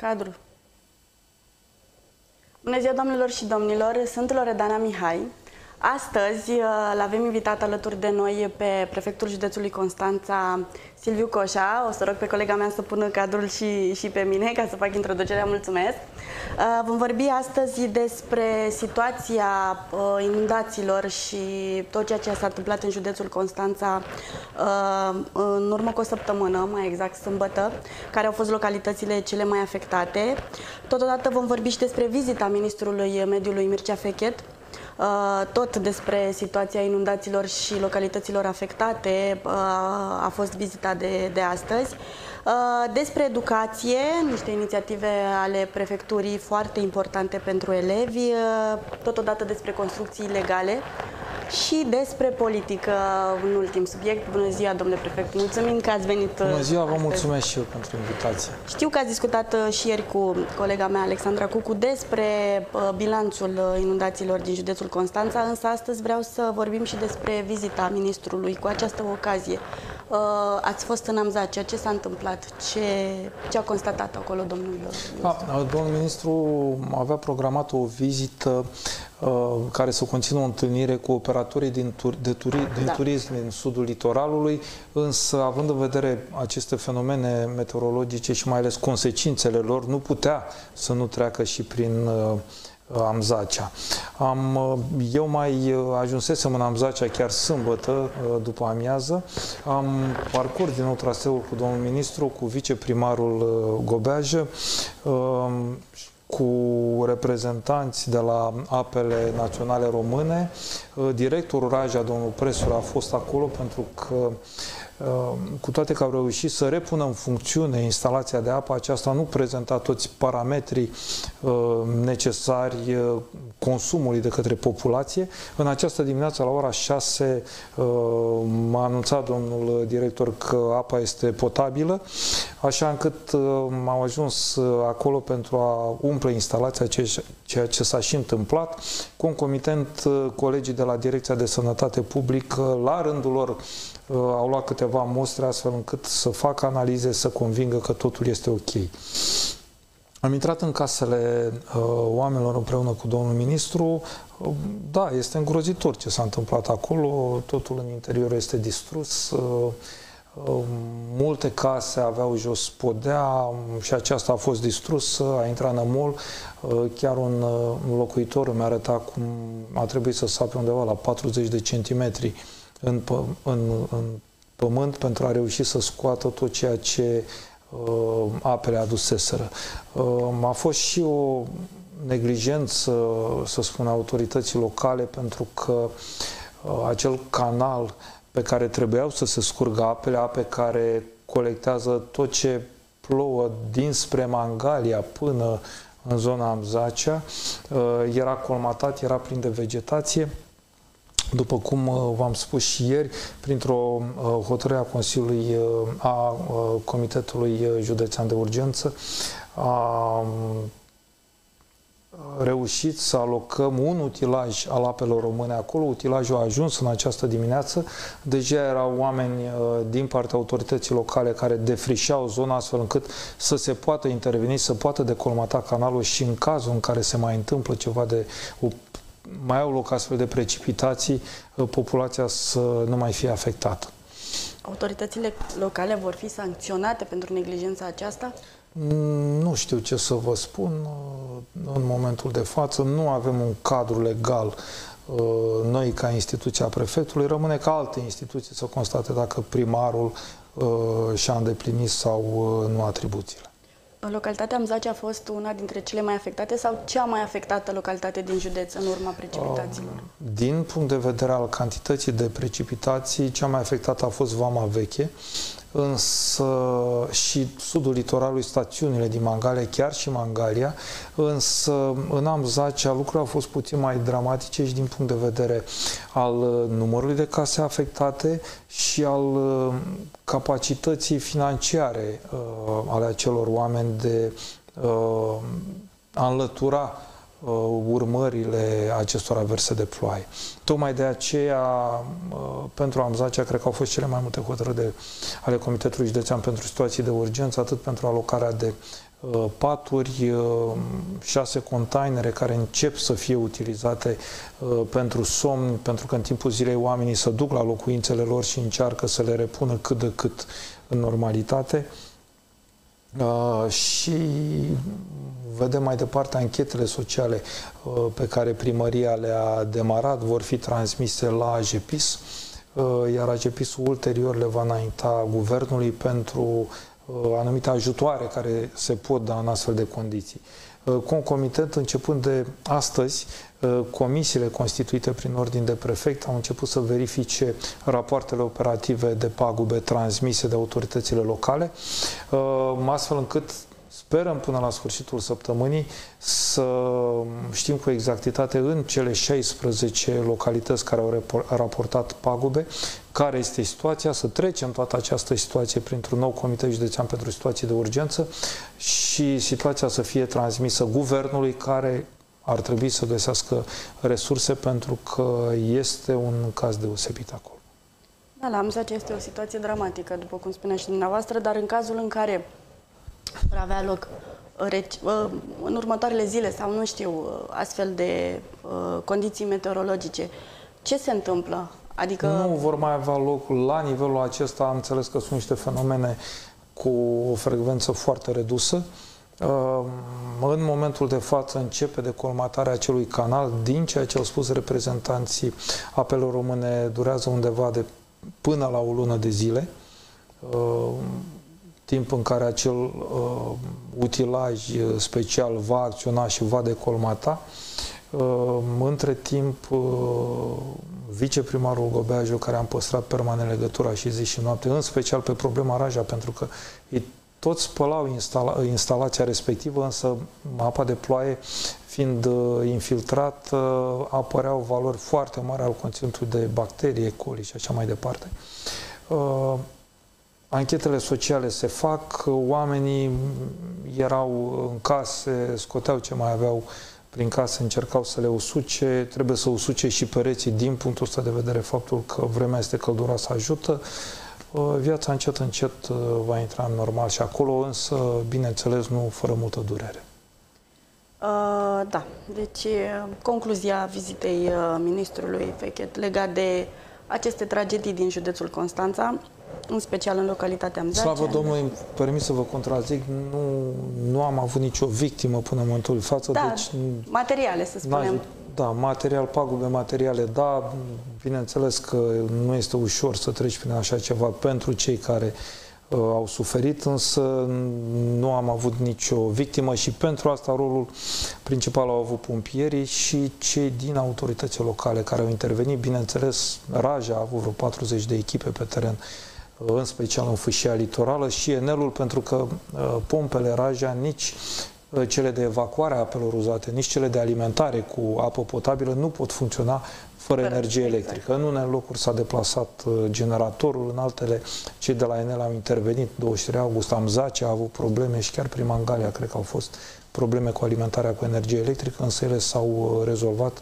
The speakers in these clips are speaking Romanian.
Cadru. Bună ziua, domnilor și domnilor! Sunt Loredana Mihai. Astăzi uh, l avem invitat alături de noi pe prefectul județului Constanța, Silviu Coșa. O să rog pe colega mea să pună cadrul și, și pe mine ca să fac introducerea. Mulțumesc! Uh, vom vorbi astăzi despre situația uh, inundațiilor și tot ceea ce s-a întâmplat în județul Constanța în urmă cu o săptămână, mai exact sâmbătă, care au fost localitățile cele mai afectate. Totodată vom vorbi și despre vizita ministrului mediului Mircea Fechet, Uh, tot despre situația inundațiilor și localităților afectate uh, a fost vizita de, de astăzi. Uh, despre educație, niște inițiative ale prefecturii foarte importante pentru elevi, totodată despre construcții legale și despre politică, un ultim subiect. Bună ziua, domnule prefect, mulțumim că ați venit Bună ziua, vă astăzi. mulțumesc și eu pentru invitație. Știu că ați discutat uh, și ieri cu colega mea, Alexandra Cucu, despre uh, bilanțul uh, inundațiilor din județul Constanța, însă astăzi vreau să vorbim și despre vizita ministrului cu această ocazie. Ați fost în Amzacea, ce s-a întâmplat? Ce, ce a constatat acolo domnul ministru? A, domnul ministru avea programat o vizită Uh, care să conțină o întâlnire cu operatorii din, tur, de turi, din da. turism din sudul litoralului, însă având în vedere aceste fenomene meteorologice și mai ales consecințele lor, nu putea să nu treacă și prin uh, Amzacea. Am, uh, eu mai uh, ajunsesem în Amzacea chiar sâmbătă, după amiază. Am parcurs din nou traseul cu domnul ministru, cu viceprimarul Gobeajă cu reprezentanți de la apele naționale române. Directorul Raja, domnul Presur, a fost acolo pentru că Ehm, cu toate că au reușit să repună în funcțiune instalația de apă, aceasta nu prezenta toți parametrii ehm, necesari ehm, consumului de către populație. În această dimineață, la ora 6, m-a anunțat domnul director că apa este potabilă, așa încât m-au ajuns acolo pentru a umple instalația, ceea ce s-a și întâmplat. Concomitent, colegii de la Direcția de Sănătate Publică, la rândul lor, Uh, au luat câteva mostre astfel încât să facă analize, să convingă că totul este ok. Am intrat în casele uh, oamenilor împreună cu domnul ministru. Uh, da, este îngrozitor ce s-a întâmplat acolo. Totul în interior este distrus. Uh, uh, multe case aveau jos podea și aceasta a fost distrusă, a intrat în mol. Uh, chiar un locuitor îmi arăta cum a trebuit să sape undeva la 40 de centimetri în, în, în pământ pentru a reuși să scoată tot ceea ce uh, apele aduseseră. Uh, a fost și o neglijență, să spun, autorității locale pentru că uh, acel canal pe care trebuiau să se scurgă apele, ape care colectează tot ce plouă dinspre Mangalia până în zona Amzacea, uh, era colmatat, era plin de vegetație, după cum uh, v-am spus și ieri, printr-o uh, hotărâre a Consiliului uh, a Comitetului Județean de Urgență, a reușit să alocăm un utilaj al apelor române acolo. Utilajul a ajuns în această dimineață. Deja erau oameni din partea autorității locale care defrișau zona astfel încât să se poată interveni, să poată decolmata canalul și în cazul în care se mai întâmplă ceva de o mai au loc astfel de precipitații, uh, populația să nu mai fie afectată. Autoritățile locale vor fi sancționate pentru neglijența aceasta? Mm, nu știu ce să vă spun uh, în momentul de față. Nu avem un cadru legal uh, noi ca instituția prefectului. Rămâne ca alte instituții să constate dacă primarul și-a îndeplinit sau nu atribuțiile. Localitatea Amzace a fost una dintre cele mai afectate sau cea mai afectată localitate din județ în urma precipitațiilor? Din punct de vedere al cantității de precipitații, cea mai afectată a fost Vama Veche, însă și sudul litoralului, stațiunile din Mangalia, chiar și Mangalia, însă în Amzacea lucrurile au fost puțin mai dramatice și din punct de vedere al numărului de case afectate și al uh, capacității financiare uh, ale acelor oameni de uh, a înlătura uh, urmările acestor averse de ploaie. Tocmai de aceea, uh, pentru Amzacea, cred că au fost cele mai multe hotărâri de, ale Comitetului Județean pentru situații de urgență, atât pentru alocarea de paturi, șase containere care încep să fie utilizate pentru somn, pentru că în timpul zilei oamenii se duc la locuințele lor și încearcă să le repună cât de cât în normalitate. Uh, și vedem mai departe anchetele sociale uh, pe care primăria le-a demarat, vor fi transmise la AGEPIS, uh, iar AGEPIS ulterior le va înainta guvernului pentru anumite ajutoare care se pot da în astfel de condiții. Concomitent, începând de astăzi, Uh, comisiile constituite prin ordin de prefect au început să verifice rapoartele operative de pagube transmise de autoritățile locale, uh, astfel încât sperăm până la sfârșitul săptămânii să știm cu exactitate în cele 16 localități care au raportat pagube, care este situația, să trecem toată această situație printr-un nou comitet județean pentru situații de urgență și situația să fie transmisă guvernului care ar trebui să găsească resurse pentru că este un caz deosebit acolo. Da, la Amzace este o situație dramatică, după cum spunea și dumneavoastră, dar în cazul în care ar avea loc în următoarele zile sau nu știu, astfel de condiții meteorologice, ce se întâmplă? Adică... Nu vor mai avea loc la nivelul acesta, am înțeles că sunt niște fenomene cu o frecvență foarte redusă. În momentul de față începe decolmatarea acelui canal, din ceea ce au spus reprezentanții apelor române, durează undeva de până la o lună de zile, timp în care acel uh, utilaj special va acționa și va decolmata. Uh, între timp, uh, viceprimarul Gobeaju, care am păstrat permanent legătura și zi și noapte, în special pe problema Raja, pentru că e toți spălau instala, instalația respectivă, însă apa de ploaie fiind uh, infiltrat, uh, apăreau valori foarte mari al conținutului de bacterii, E. coli și așa mai departe. Uh, anchetele sociale se fac, oamenii erau în case, scoteau ce mai aveau prin casă, încercau să le usuce, trebuie să usuce și pereții din punctul ăsta de vedere, faptul că vremea este călduroasă ajută. Viața încet, încet uh, va intra în normal și acolo, însă, bineînțeles, nu fără multă durere. Uh, da, deci concluzia vizitei uh, ministrului Fechet legat de aceste tragedii din județul Constanța, în special în localitatea Mzace. Slavă Domnului, permis să vă contrazic, nu, nu am avut nicio victimă până în momentul de față. Da, deci, materiale, să spunem. Da, material, pagube materiale, da, bineînțeles că nu este ușor să treci prin așa ceva pentru cei care uh, au suferit, însă nu am avut nicio victimă și pentru asta rolul principal au avut pompierii și cei din autoritățile locale care au intervenit. Bineînțeles, Raja a avut vreo 40 de echipe pe teren, uh, în special în fâșia litorală și Enelul, pentru că uh, pompele Raja nici Uh, cele de evacuare a apelor uzate, nici cele de alimentare cu apă potabilă nu pot funcționa fără Corect, energie exact. electrică. În unele locuri s-a deplasat uh, generatorul, în altele cei de la Enel au intervenit, 23 august, Amzace a avut probleme și chiar prin Mangalia cred că au fost probleme cu alimentarea cu energie electrică, însă ele s-au uh, rezolvat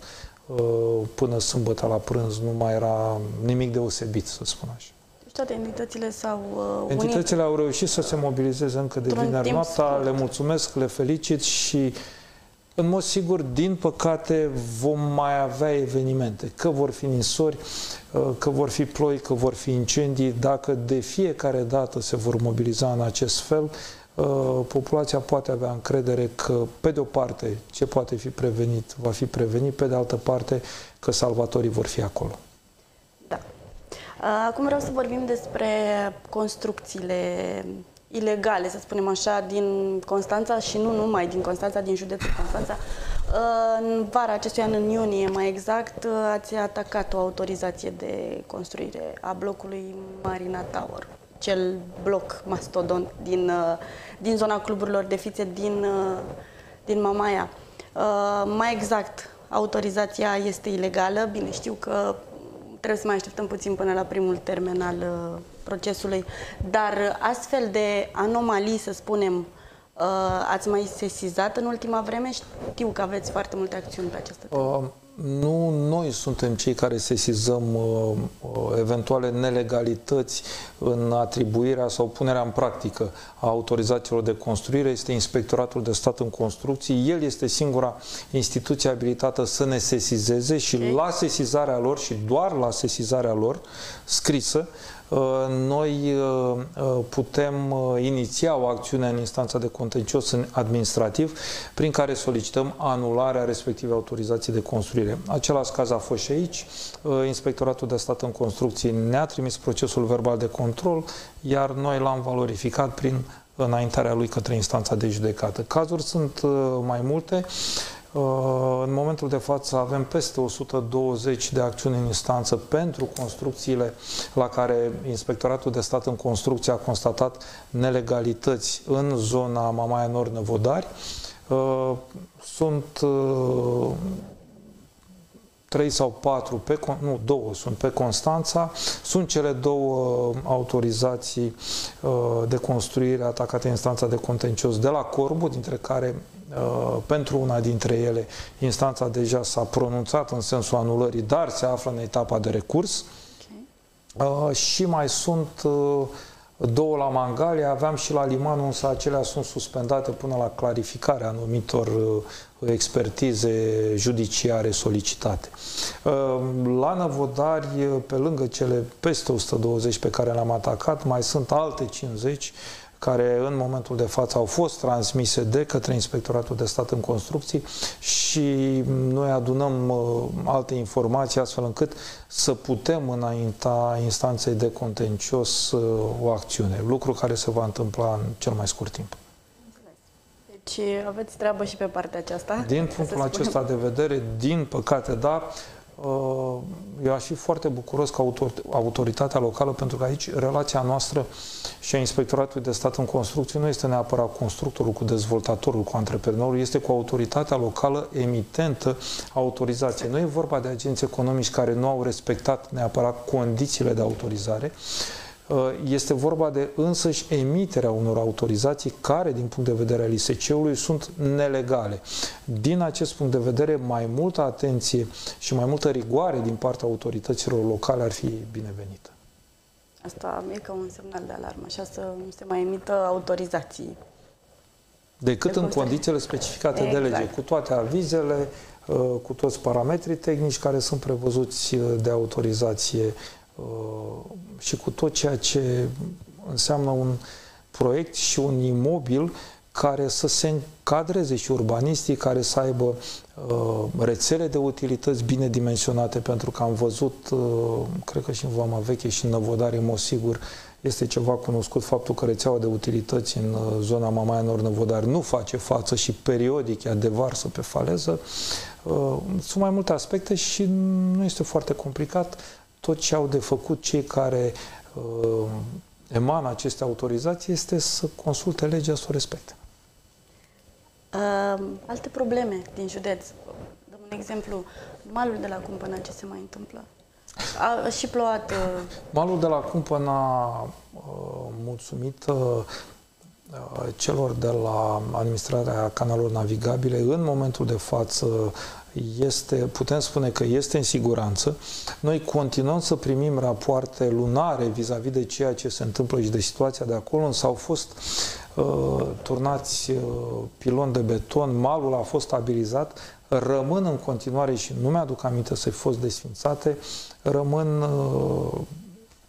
până sâmbătă la prânz, nu mai era nimic deosebit, să spun așa toate entitățile s-au uh, Entitățile au reușit să se mobilizeze încă de vineri noaptea, le mulțumesc, le felicit și în mod sigur, din păcate, vom mai avea evenimente, că vor fi ninsori, uh, că vor fi ploi, că vor fi incendii. Dacă de fiecare dată se vor mobiliza în acest fel, uh, populația poate avea încredere că, pe de o parte, ce poate fi prevenit va fi prevenit, pe de altă parte, că salvatorii vor fi acolo. Acum vreau să vorbim despre construcțiile ilegale, să spunem așa, din Constanța și nu numai din Constanța, din județul Constanța. În vara acestui an, în iunie mai exact, ați atacat o autorizație de construire a blocului Marina Tower, cel bloc mastodon din, din zona cluburilor de fițe din, din Mamaia. Mai exact, autorizația este ilegală. Bine, știu că trebuie să mai așteptăm puțin până la primul termen al uh, procesului. Dar uh, astfel de anomalii, să spunem, uh, ați mai sesizat în ultima vreme? Știu că aveți foarte multe acțiuni pe această temă. Uh, nu noi suntem cei care sesizăm uh, uh, eventuale nelegalități în atribuirea sau punerea în practică a autorizațiilor de construire, este Inspectoratul de Stat în Construcții. El este singura instituție abilitată să ne sesizeze și okay. la sesizarea lor și doar la sesizarea lor scrisă Uh, noi uh, uh, putem iniția o acțiune în instanța de contencios administrativ prin care solicităm anularea respectivei autorizații de construire. Același caz a fost și aici. Inspectoratul de stat în construcții ne-a trimis procesul verbal de control, iar noi l-am valorificat prin înaintarea lui către instanța de judecată. Cazuri sunt mai multe. Uh, în momentul de față avem peste 120 de acțiuni în instanță pentru construcțiile la care Inspectoratul de Stat în Construcție a constatat nelegalități în zona Mamaia Nord-Năvodari. Uh, sunt uh, trei sau patru, pe, nu, două sunt pe Constanța, sunt cele două autorizații de construire atacate în instanța de contencios de la Corbu, dintre care Uh, pentru una dintre ele, instanța deja s-a pronunțat în sensul anulării, dar se află în etapa de recurs. Okay. Uh, și mai sunt uh, două la Mangalia, aveam și la Liman, însă acelea sunt suspendate până la clarificarea anumitor expertize judiciare solicitate. La Năvodari, pe lângă cele peste 120 pe care le-am atacat, mai sunt alte 50 care în momentul de față au fost transmise de către Inspectoratul de Stat în Construcții și noi adunăm uh, alte informații astfel încât să putem înainta instanței de contencios uh, o acțiune, lucru care se va întâmpla în cel mai scurt timp. Deci aveți treabă și pe partea aceasta? Din punctul acesta de vedere, din păcate, dar Uh, eu aș fi foarte bucuros ca autoritatea locală, pentru că aici relația noastră și a Inspectoratului de Stat în Construcții nu este neapărat constructorul cu dezvoltatorul, cu antreprenorul, este cu autoritatea locală emitentă autorizație. Nu e vorba de agenți economici care nu au respectat neapărat condițiile de autorizare, Uh, este vorba de însăși emiterea unor autorizații care, din punct de vedere al ISC-ului, sunt nelegale. Din acest punct de vedere, mai multă atenție și mai multă rigoare din partea autorităților locale ar fi binevenită. Asta e ca un semnal de alarmă, așa să nu se mai emită autorizații. Decât de în condițiile specificate exact. de lege, cu toate avizele, uh, cu toți parametrii tehnici care sunt prevăzuți uh, de autorizație Uh, și cu tot ceea ce înseamnă un proiect și un imobil care să se încadreze și urbanistii, care să aibă uh, rețele de utilități bine dimensionate, pentru că am văzut, uh, cred că și în Vama Veche și în Năvodare, în mod sigur, este ceva cunoscut faptul că rețeaua de utilități în uh, zona Mamaia Nord-Năvodar nu face față și periodic ea devarsă pe faleză. Uh, sunt mai multe aspecte și nu este foarte complicat tot ce au de făcut cei care uh, emană aceste autorizații este să consulte legea, să o respecte. Uh, alte probleme din județ. Dăm un exemplu. Malul de la Cumpăna, ce se mai întâmplă? A, și plouat. Uh... Malul de la Cumpăna, uh, mulțumit uh, celor de la administrarea canalelor navigabile, în momentul de față este, putem spune că este în siguranță. Noi continuăm să primim rapoarte lunare vis-a-vis -vis de ceea ce se întâmplă și de situația de acolo, însă au fost uh, turnați uh, piloni de beton, malul a fost stabilizat, rămân în continuare și nu mi-aduc aminte să fi fost desfințate, rămân uh,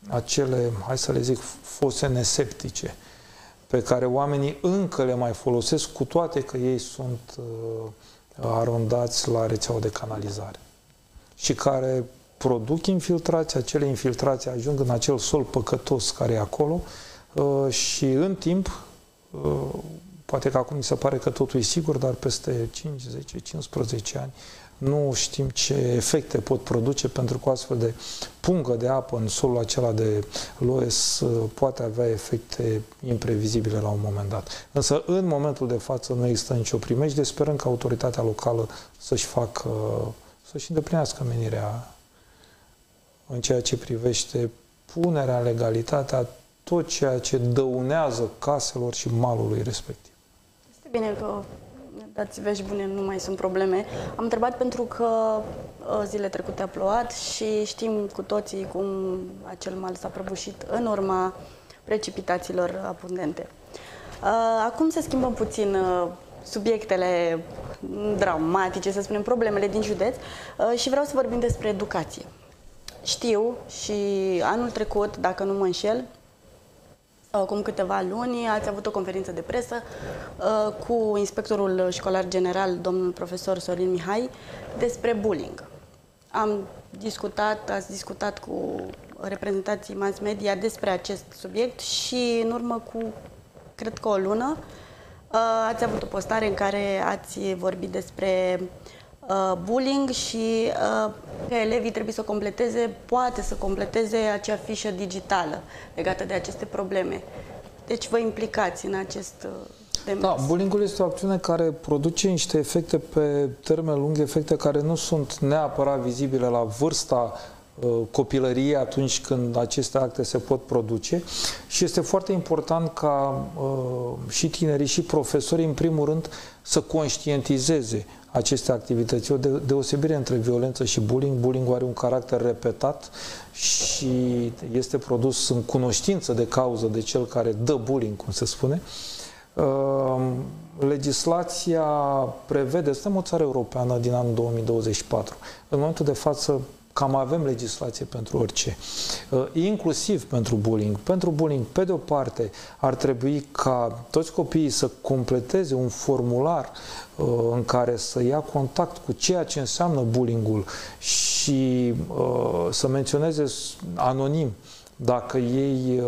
acele, hai să le zic, fose neseptice pe care oamenii încă le mai folosesc, cu toate că ei sunt uh, arondați la rețeaua de canalizare și care produc infiltrații, acele infiltrații ajung în acel sol păcătos care e acolo uh, și în timp, uh, poate că acum mi se pare că totul e sigur, dar peste 5, 10, 15 ani nu știm ce efecte pot produce pentru că o astfel de pungă de apă în solul acela de loes uh, poate avea efecte imprevizibile la un moment dat. Însă în momentul de față nu există nicio primejde, sperăm că autoritatea locală să-și facă, să-și îndeplinească menirea în ceea ce privește punerea în legalitatea tot ceea ce dăunează caselor și malului respectiv. Este bine că dați vești bune, nu mai sunt probleme. Am întrebat pentru că uh, zile trecute a plouat și știm cu toții cum acel mal s-a prăbușit în urma precipitațiilor abundente. Uh, acum să schimbăm puțin uh, subiectele dramatice, să spunem, problemele din județ și vreau să vorbim despre educație. Știu și anul trecut, dacă nu mă înșel, acum câteva luni ați avut o conferință de presă uh, cu inspectorul școlar general, domnul profesor Sorin Mihai, despre bullying. Am discutat, ați discutat cu reprezentații mass media despre acest subiect și în urmă cu, cred că o lună, uh, ați avut o postare în care ați vorbit despre uh, bullying și că elevii trebuie să completeze, poate să completeze acea fișă digitală legată de aceste probleme. Deci vă implicați în acest uh, demers. Da, bullying este o acțiune care produce niște efecte pe termen lung, efecte care nu sunt neapărat vizibile la vârsta uh, copilăriei atunci când aceste acte se pot produce și este foarte important ca uh, și tinerii și profesorii în primul rând să conștientizeze aceste activități. O deosebire între violență și bullying. Bullying are un caracter repetat și este produs în cunoștință de cauză de cel care dă bullying, cum se spune. Ehm, legislația prevede, suntem o țară europeană din anul 2024. În momentul de față, cam avem legislație pentru orice, uh, inclusiv pentru bullying. Pentru bullying, pe de o parte, ar trebui ca toți copiii să completeze un formular uh, în care să ia contact cu ceea ce înseamnă bullyingul și uh, să menționeze anonim dacă ei uh,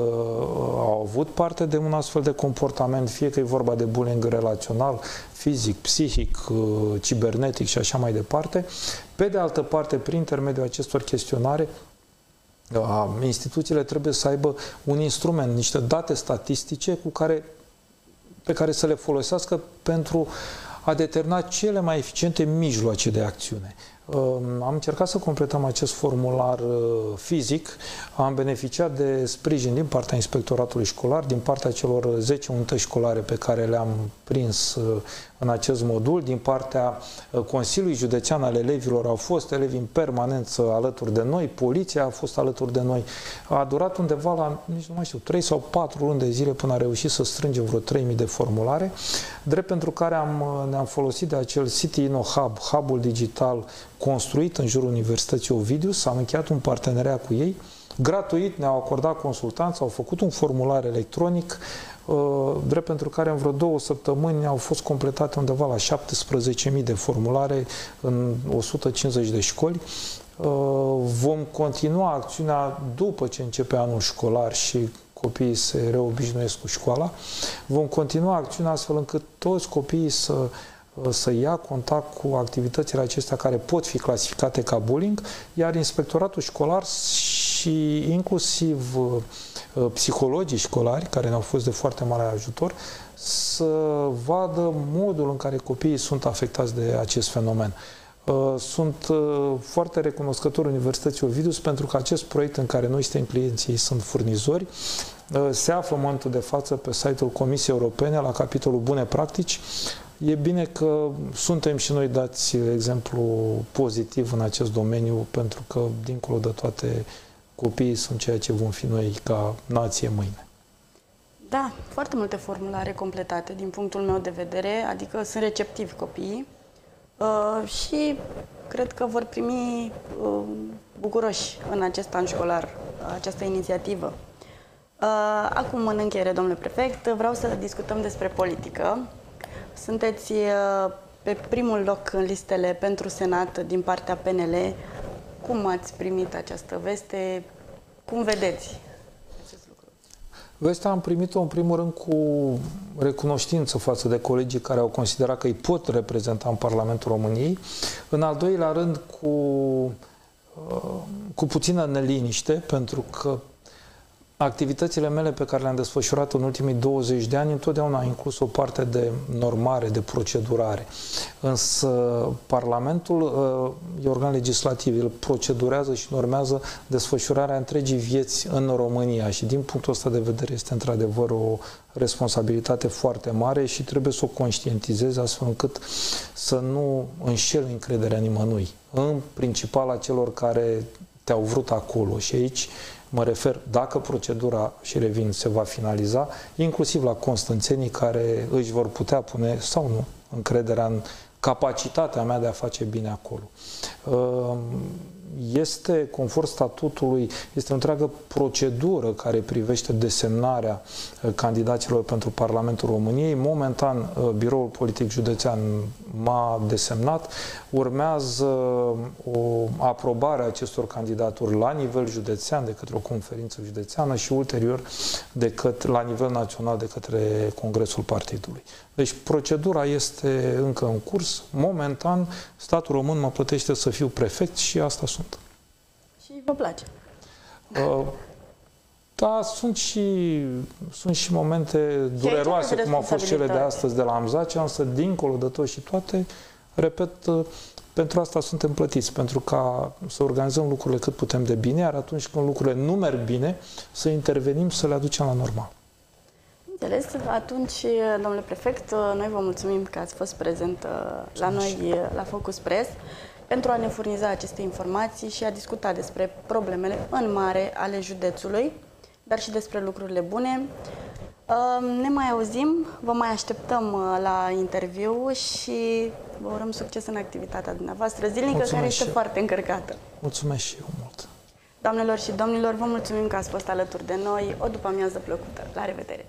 au avut parte de un astfel de comportament, fie că e vorba de bullying relațional, fizic, psihic, uh, cibernetic și așa mai departe. Pe de altă parte, prin intermediul acestor chestionare, uh, instituțiile trebuie să aibă un instrument, niște date statistice cu care, pe care să le folosească pentru a determina cele mai eficiente mijloace de acțiune. Am încercat să completăm acest formular uh, fizic, am beneficiat de sprijin din partea inspectoratului școlar, din partea celor 10 unități școlare pe care le-am prins uh, în acest modul, din partea uh, Consiliului Județean al Elevilor au fost elevi în permanență alături de noi, poliția a fost alături de noi. A durat undeva la, nici nu mai știu, 3 sau 4 luni de zile până a reușit să strângem vreo 3000 de formulare, drept pentru care am, ne-am folosit de acel City Inno Hub, hubul digital construit în jurul Universității Ovidius, am încheiat un parteneriat cu ei, gratuit ne-au acordat consultanță, au făcut un formular electronic, uh, drept pentru care în vreo două săptămâni au fost completate undeva la 17.000 de formulare în 150 de școli. Uh, vom continua acțiunea după ce începe anul școlar și copiii se reobișnuiesc cu școala. Vom continua acțiunea astfel încât toți copiii să să ia contact cu activitățile acestea care pot fi clasificate ca bullying, iar inspectoratul școlar și inclusiv uh, psihologii școlari, care ne-au fost de foarte mare ajutor, să vadă modul în care copiii sunt afectați de acest fenomen. Uh, sunt uh, foarte recunoscător Universității Ovidius pentru că acest proiect în care noi suntem clienții sunt furnizori se află în momentul de față pe site-ul Comisiei Europene la capitolul Bune Practici E bine că suntem și noi dați exemplu pozitiv în acest domeniu, pentru că, dincolo de toate, copiii sunt ceea ce vom fi noi ca nație mâine. Da, foarte multe formulare completate din punctul meu de vedere, adică sunt receptivi copiii uh, și cred că vor primi uh, bucuroși în acest an școlar această inițiativă. Uh, acum, în încheiere, domnule prefect, vreau să discutăm despre politică. Sunteți uh, pe primul loc în listele pentru Senat din partea PNL. Cum ați primit această veste? Cum vedeți acest lucru? Vestea am primit-o în primul rând cu recunoștință față de colegii care au considerat că îi pot reprezenta în Parlamentul României. În al doilea rând cu, uh, cu puțină neliniște, pentru că Activitățile mele pe care le-am desfășurat în ultimii 20 de ani întotdeauna au inclus o parte de normare, de procedurare. Însă Parlamentul uh, e organ legislativ, el procedurează și normează desfășurarea întregii vieți în România și din punctul ăsta de vedere este într-adevăr o responsabilitate foarte mare și trebuie să o conștientizezi astfel încât să nu înșel încrederea nimănui, în principal a celor care te-au vrut acolo și aici Mă refer dacă procedura, și revin, se va finaliza, inclusiv la constânțenii care își vor putea pune sau nu încrederea în capacitatea mea de a face bine acolo. Ehm, este, conform statutului, este o întreagă procedură care privește desemnarea uh, candidaților pentru Parlamentul României. Momentan, uh, Biroul Politic Județean m-a desemnat. Urmează uh, o aprobare a acestor candidaturi la nivel județean de către o conferință județeană și ulterior de către, la nivel național de către Congresul Partidului. Deci procedura este încă în curs. Momentan, statul român mă plătește să fiu prefect și asta sunt. Și vă place? Uh, da, sunt și, sunt și momente dureroase, cum au fost cele de astăzi de la Amzace, însă dincolo de tot și toate, repet, uh, pentru asta suntem plătiți, pentru ca să organizăm lucrurile cât putem de bine, iar atunci când lucrurile nu merg bine, să intervenim, să le aducem la normal. Înțeles. Atunci, domnule prefect, noi vă mulțumim că ați fost prezent uh, la noi la Focus Press pentru a ne furniza aceste informații și a discuta despre problemele în mare ale județului, dar și despre lucrurile bune. Uh, ne mai auzim, vă mai așteptăm uh, la interviu și vă urăm succes în activitatea dumneavoastră zilnică, Mulțumesc care este foarte încărcată. Mulțumesc și eu mult! Doamnelor și domnilor, vă mulțumim că ați fost alături de noi. O după amiază plăcută. La revedere!